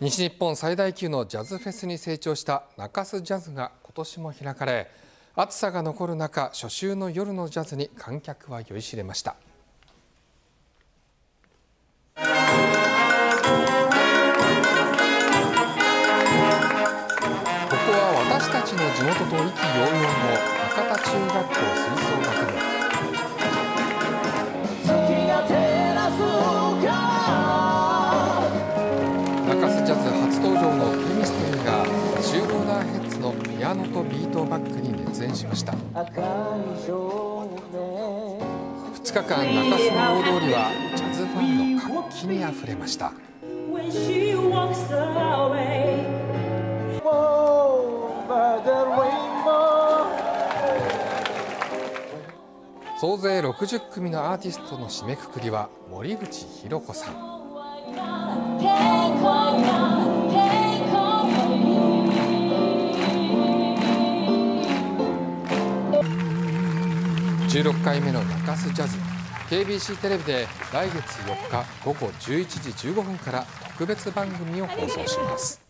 西日本最大級のジャズフェスに成長した中洲ジャズが今年も開かれ暑さが残る中初秋の夜のジャズに観客は酔いしれました。ここは私たちの地元と意気揚々の中田中学校吹奏楽部。ピアノとビートをバックに熱演しました。2日間中洲の大通りはジャズファンの活気にあふれました。総勢60組のアーティストの締めくくりは森口博子さん。16回目の中洲ジャズ。KBC テレビで来月4日午後11時15分から特別番組を放送します。